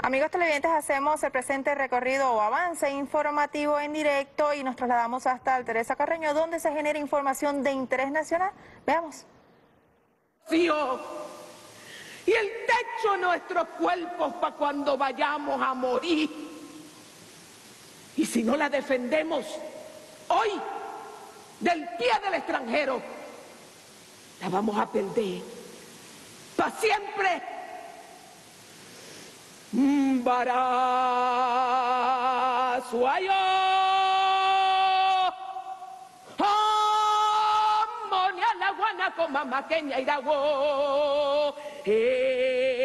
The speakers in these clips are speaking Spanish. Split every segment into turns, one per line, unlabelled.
Amigos televidentes, hacemos el presente recorrido o avance informativo en directo y nos trasladamos hasta Teresa Carreño, donde se genera información de interés nacional. Veamos.
Y el techo de nuestros cuerpos para cuando vayamos a morir. Y si no la defendemos hoy del pie del extranjero, la vamos a perder para siempre. Barasuayo. Monia la guanaco mamá queña irago. Eh,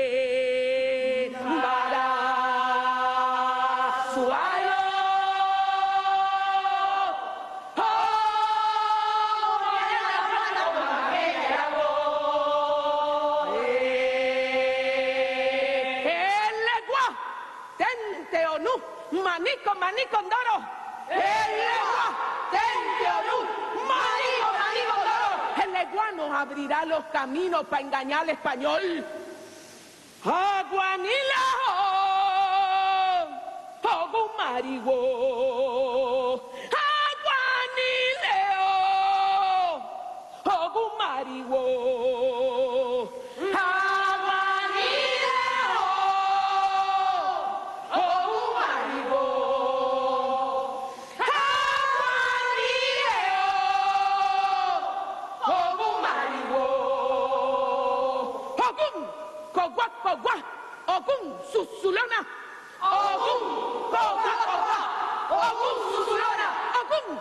El legua nos abrirá los caminos para engañar al español. Aguanila, ogumarigo. Aguanileo, ogumarigo. Ogún, Susulona, Ogún, Cogua, Cogua, Ogún, Susulona, Ogún.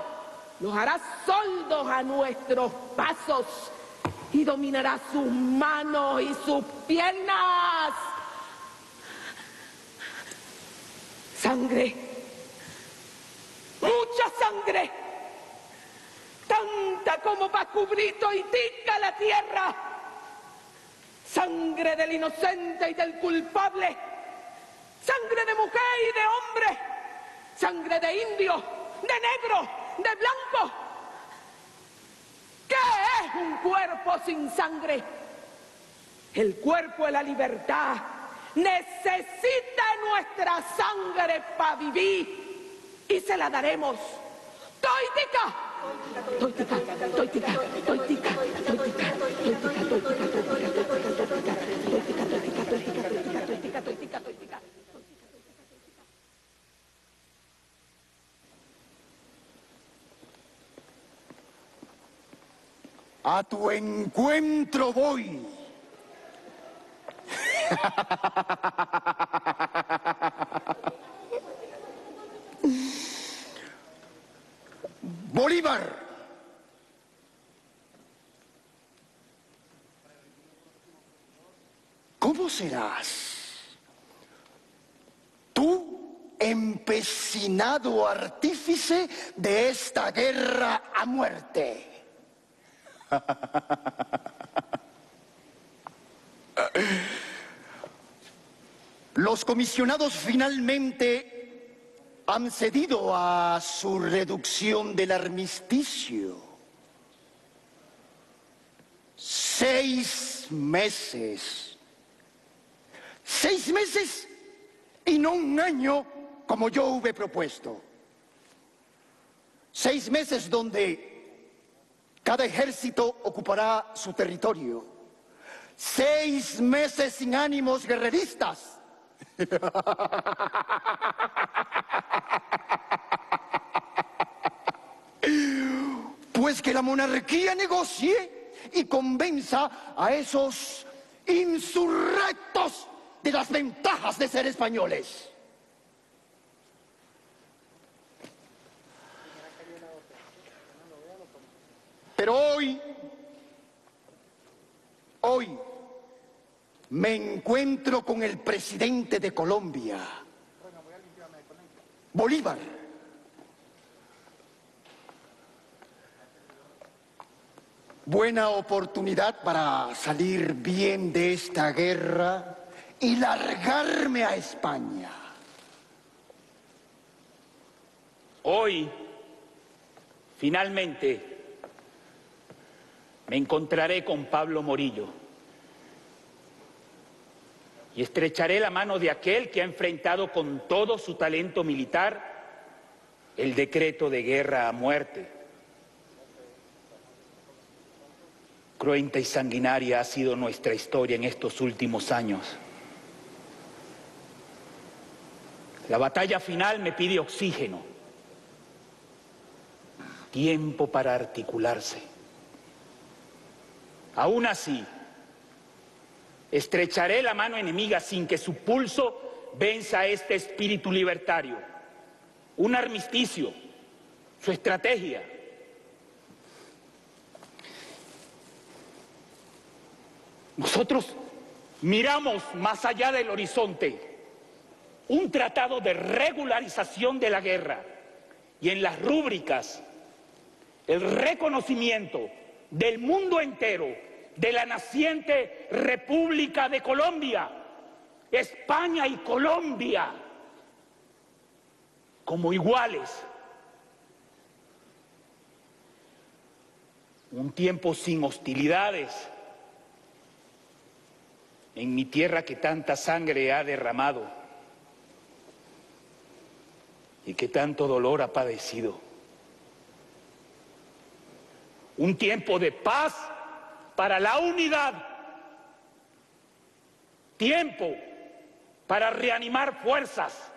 Nos hará soldos a nuestros pasos y dominará sus manos y sus piernas. Sangre, mucha sangre, tanta como para cubrir toitica la tierra. Sangre del inocente y del culpable, sangre de mujer y de hombre, sangre de indio, de negro, de blanco. ¿Qué es un cuerpo sin sangre? El cuerpo de la libertad necesita nuestra sangre para vivir y se la daremos. ¡Toitica! ¡Toitica! ¡Toitica! ¡Toitica! ¡Toitica! ¡Toitica!
A tu encuentro voy. Bolívar. ¿Cómo serás? Tú, empecinado artífice de esta guerra a muerte. Los comisionados finalmente han cedido a su reducción del armisticio. Seis meses. Seis meses y no un año como yo hube propuesto. Seis meses donde cada ejército ocupará su territorio. Seis meses sin ánimos guerreristas. Pues que la monarquía negocie y convenza a esos insurrectos de las ventajas de ser españoles. Pero hoy, hoy, me encuentro con el presidente de Colombia, Bolívar. Buena oportunidad para salir bien de esta guerra y largarme a España.
Hoy, finalmente, me encontraré con Pablo Morillo. y estrecharé la mano de aquel que ha enfrentado con todo su talento militar el decreto de guerra a muerte. Cruenta y sanguinaria ha sido nuestra historia en estos últimos años. La batalla final me pide oxígeno, tiempo para articularse. Aún así, estrecharé la mano enemiga sin que su pulso venza este espíritu libertario. Un armisticio, su estrategia. Nosotros miramos más allá del horizonte un tratado de regularización de la guerra y en las rúbricas el reconocimiento del mundo entero de la naciente República de Colombia, España y Colombia, como iguales. Un tiempo sin hostilidades en mi tierra que tanta sangre ha derramado y que tanto dolor ha padecido. Un tiempo de paz para la unidad. Tiempo para reanimar fuerzas.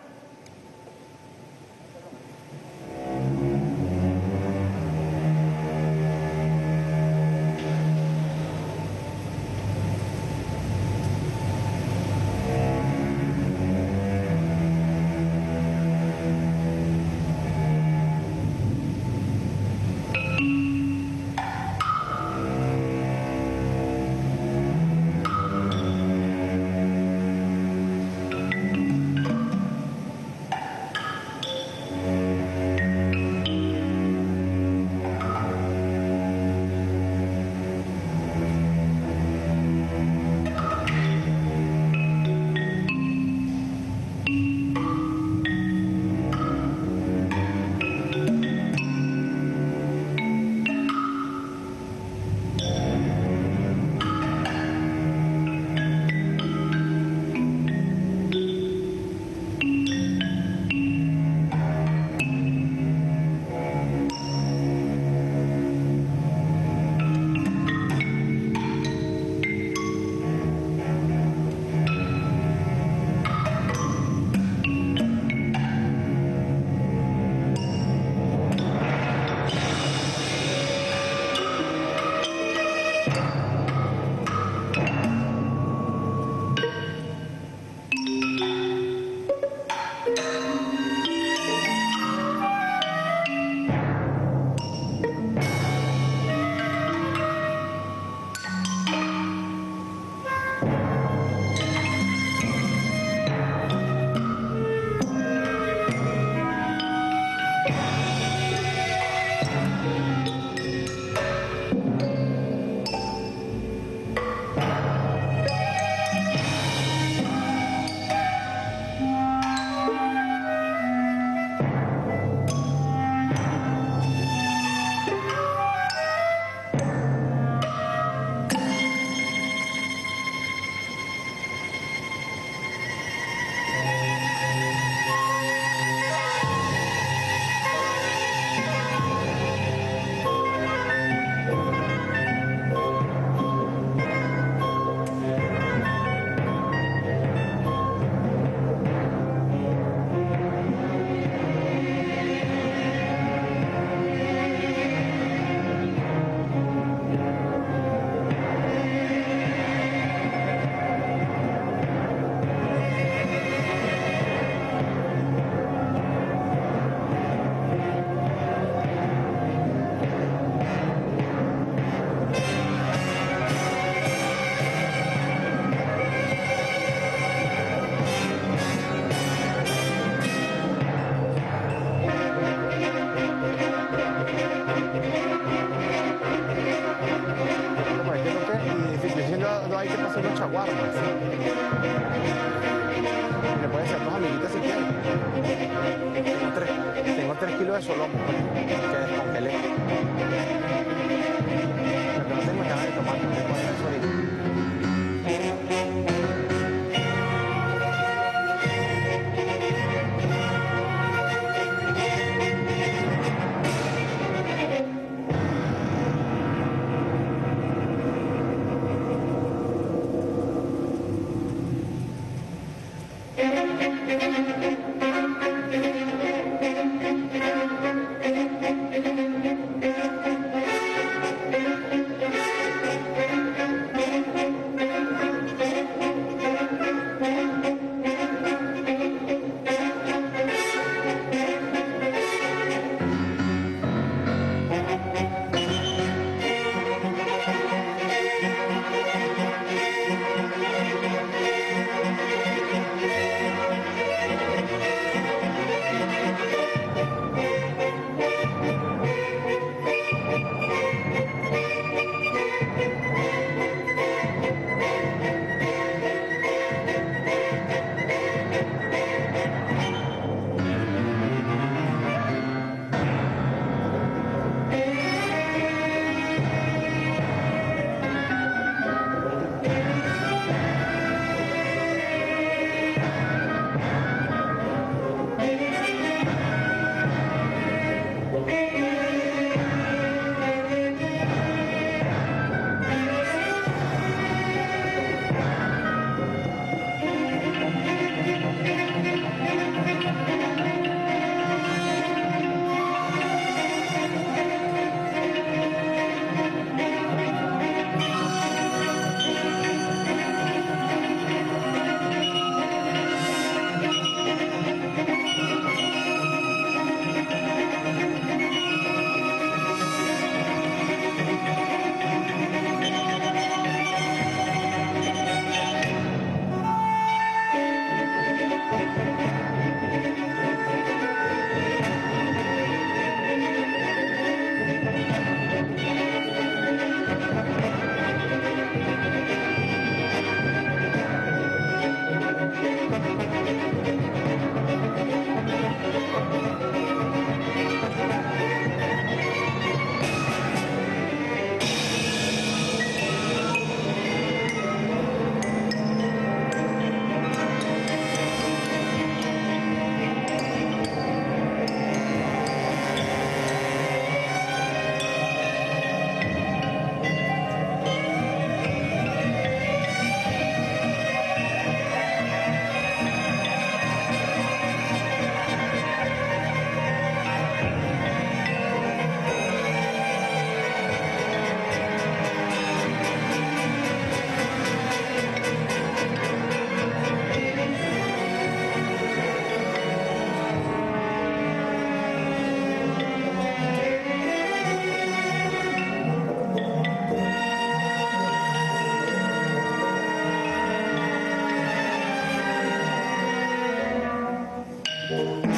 Música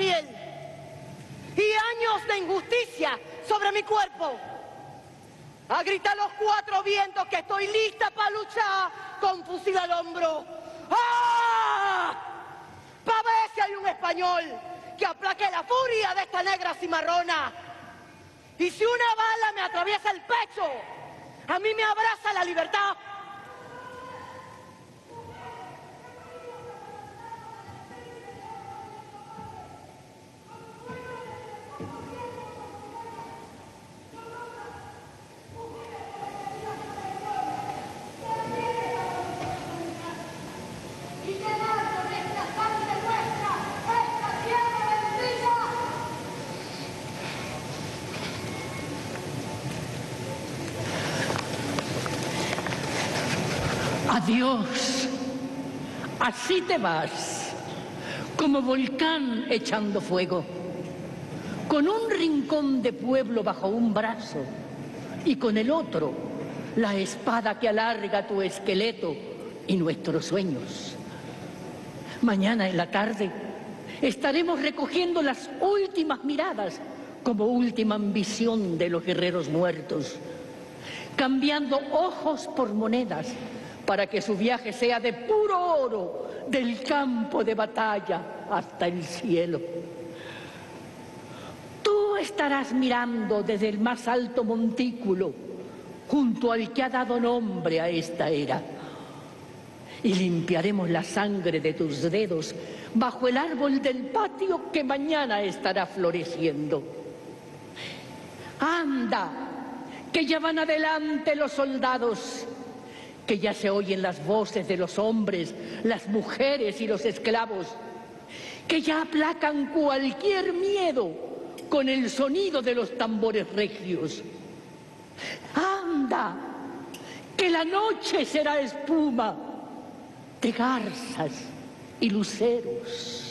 y años de injusticia sobre mi cuerpo. A gritar los cuatro vientos que estoy lista para luchar con fusil al hombro. ¡Ah! Para ver si hay un español que aplaque la furia de esta negra cimarrona. Y si una bala me atraviesa el pecho, a mí me abraza la libertad.
Adiós. Así te vas, como volcán echando fuego, con un rincón de pueblo bajo un brazo y con el otro la espada que alarga tu esqueleto y nuestros sueños. Mañana en la tarde estaremos recogiendo las últimas miradas como última ambición de los guerreros muertos, cambiando ojos por monedas para que su viaje sea de puro oro del campo de batalla hasta el cielo. Tú estarás mirando desde el más alto montículo junto al que ha dado nombre a esta era y limpiaremos la sangre de tus dedos bajo el árbol del patio que mañana estará floreciendo. Anda, que ya van adelante los soldados, que ya se oyen las voces de los hombres, las mujeres y los esclavos, que ya aplacan cualquier miedo con el sonido de los tambores regios. Anda, que la noche será espuma de garzas y luceros.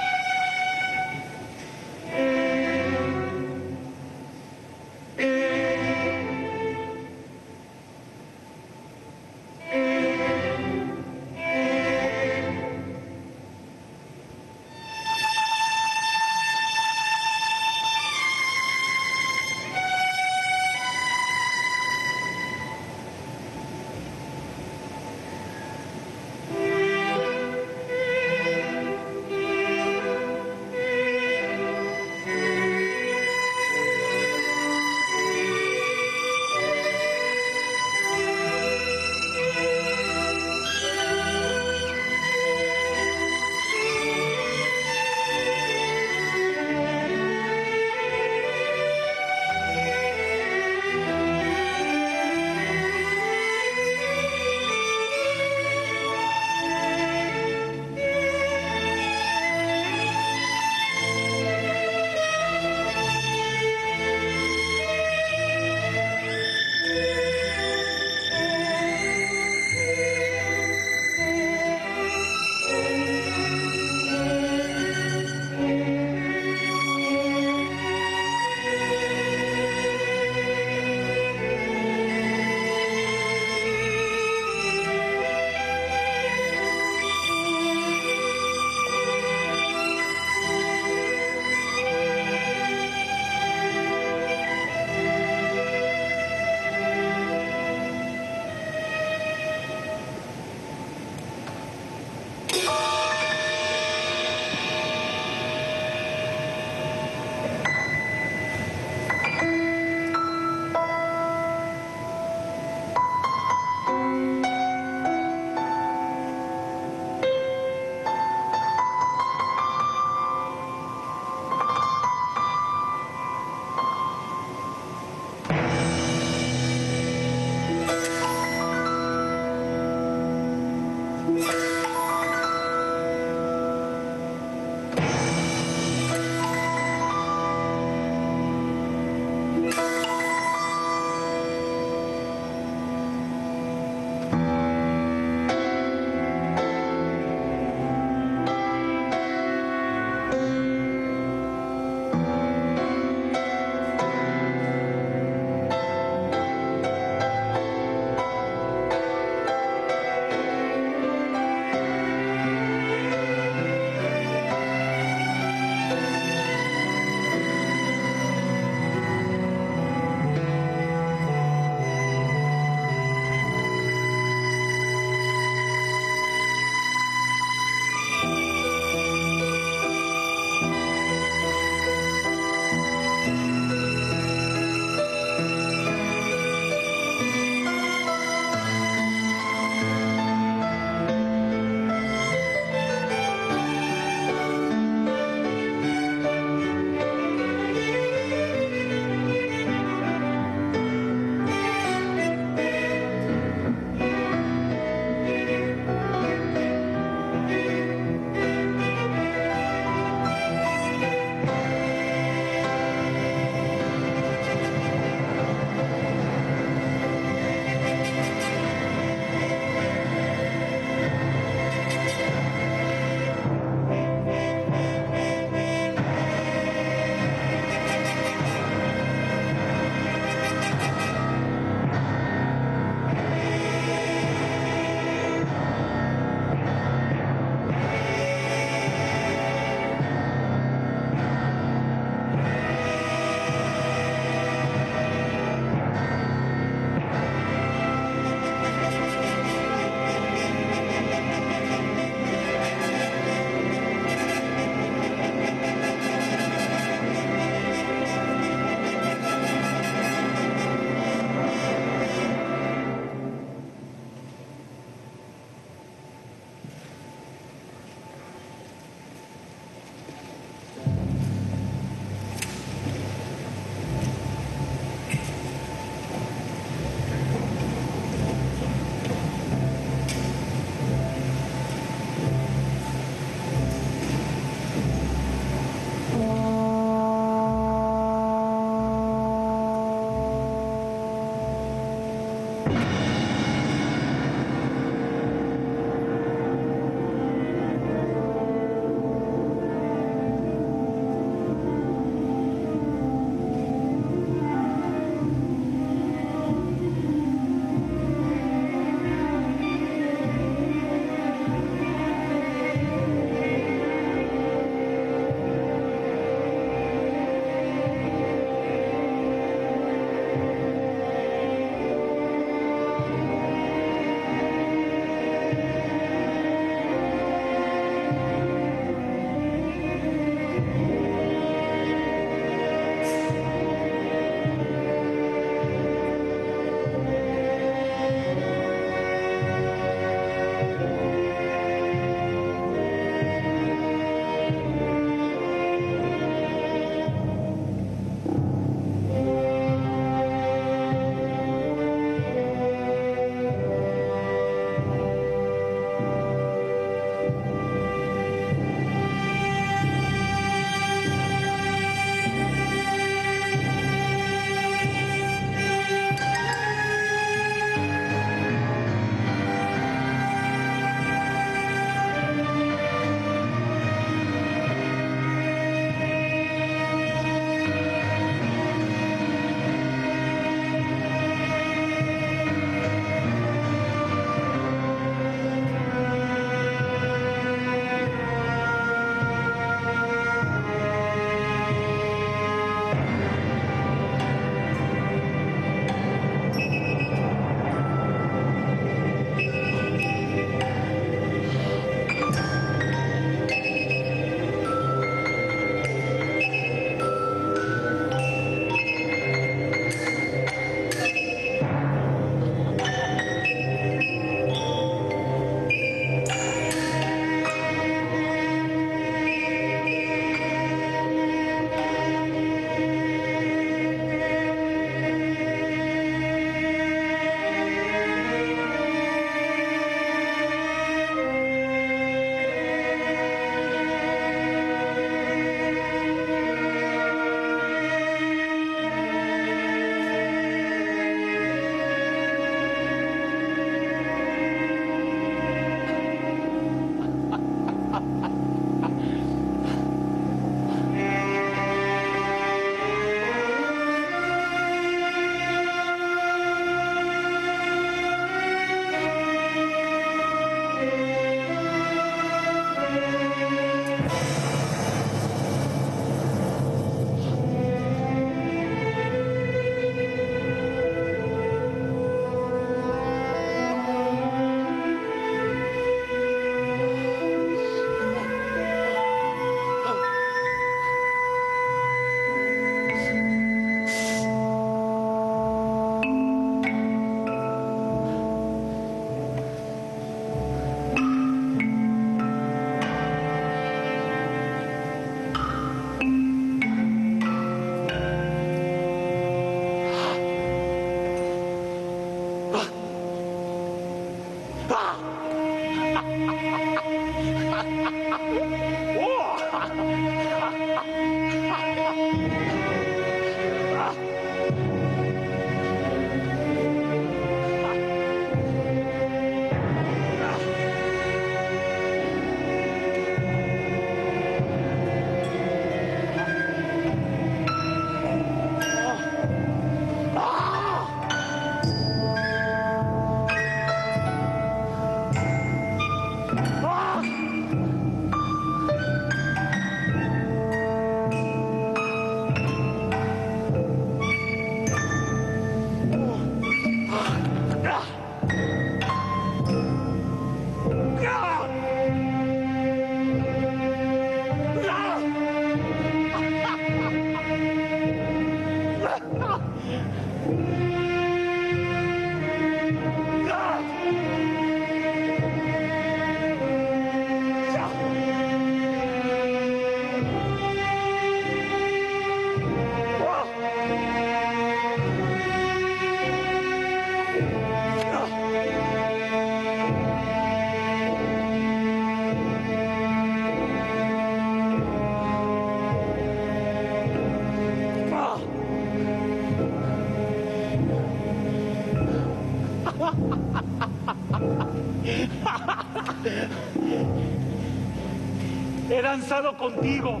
Contigo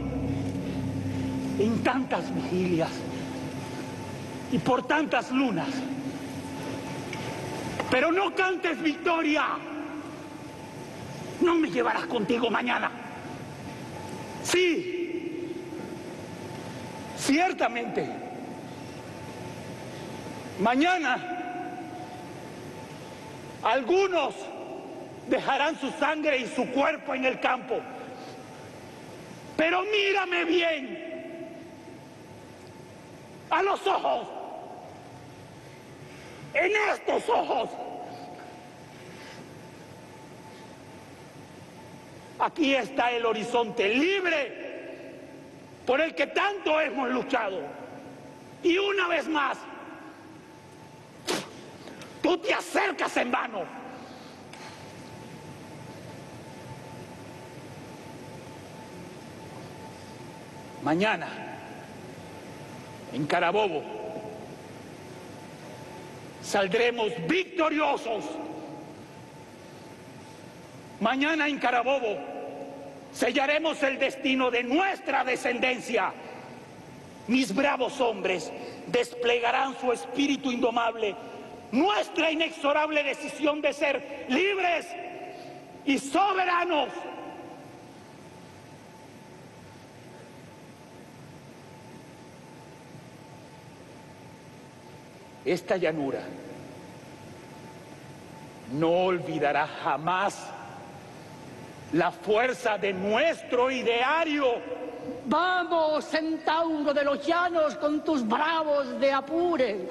en tantas vigilias y por tantas lunas. Pero no cantes victoria. No me llevarás contigo mañana. Sí, ciertamente. Mañana algunos dejarán su sangre y su cuerpo en el campo. Pero mírame bien a los ojos, en estos ojos. Aquí está el horizonte libre por el que tanto hemos luchado. Y una vez más, tú te acercas en vano. Mañana, en Carabobo, saldremos victoriosos. Mañana en Carabobo sellaremos el destino de nuestra descendencia. Mis bravos hombres desplegarán su espíritu indomable, nuestra inexorable decisión de ser libres y soberanos. Esta llanura no olvidará jamás la fuerza de nuestro ideario.
Vamos, centauro de los llanos, con tus bravos de Apure.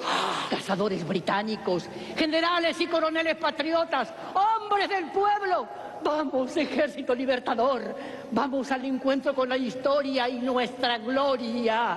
Cazadores británicos, generales y coroneles patriotas, hombres del pueblo. Vamos, ejército libertador. Vamos al encuentro con la historia y nuestra gloria.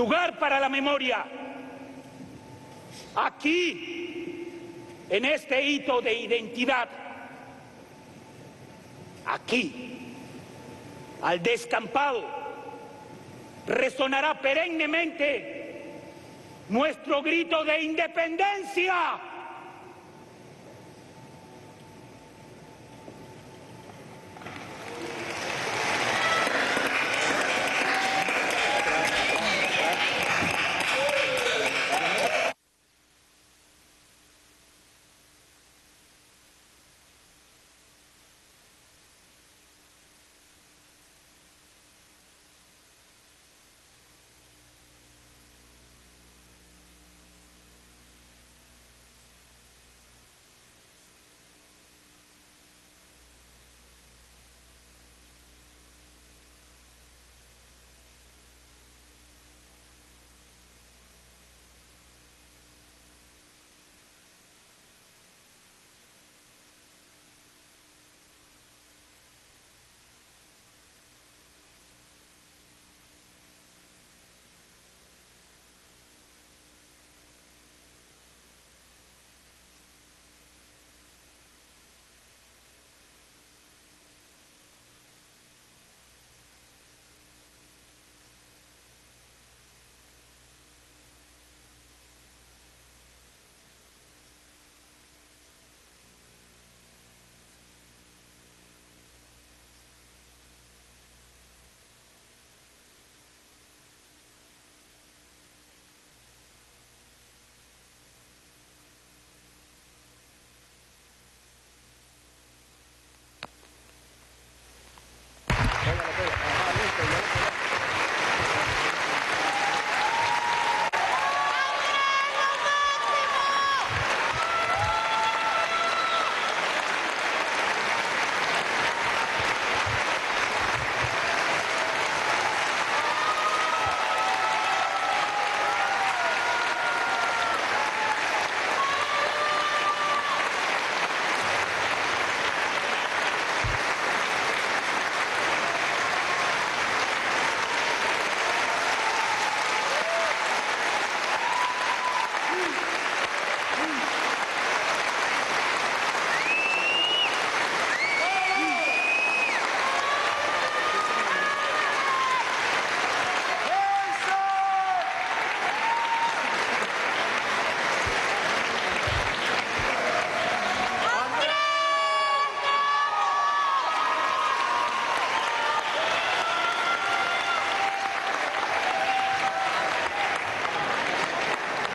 Lugar para la memoria. Aquí, en este hito de identidad. Aquí, al descampado, resonará perennemente nuestro grito de independencia.